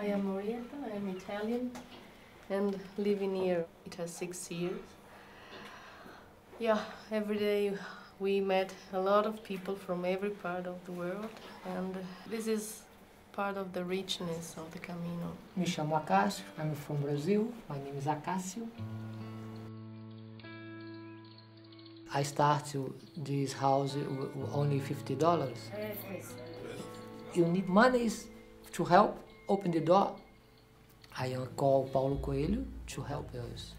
I am Orietta, I am Italian and living here it has six years. Yeah, every day we met a lot of people from every part of the world and this is part of the richness of the Camino. Me chamo Acácio, I'm from Brazil, my name is Acácio. I started this house with only $50. You need money to help open the door. I call Paulo Coelho to help us.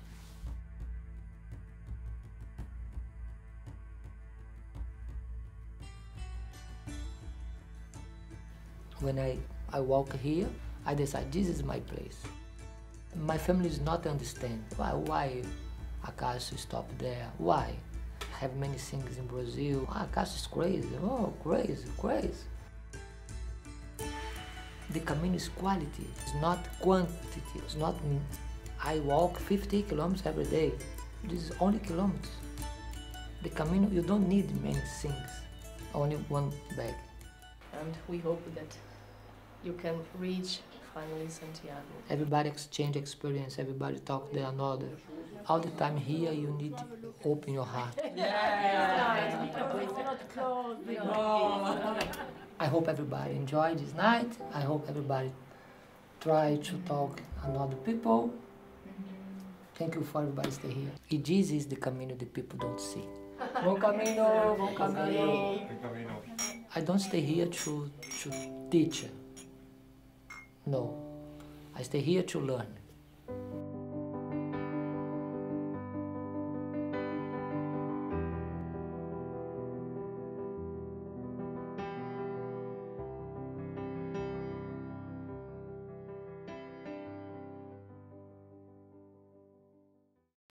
When I, I walk here, I decide this is my place. My family is not understand why why Acácio stop there. Why? I have many things in Brazil. Ah, Acácio is crazy. Oh, crazy, crazy. The Camino is quality, it's not quantity. It's not, I walk 50 kilometers every day. This is only kilometers. The Camino, you don't need many things, only one bag. And we hope that you can reach finally Santiago. Everybody exchange experience, everybody talk to another. All the time here you need to open your heart. I hope everybody enjoyed this night. I hope everybody try to talk another people. Thank you for everybody stay here. And this is the Camino that people don't see. Bom Camino, bom Camino. I don't stay here to, to teach. No, I stay here to learn.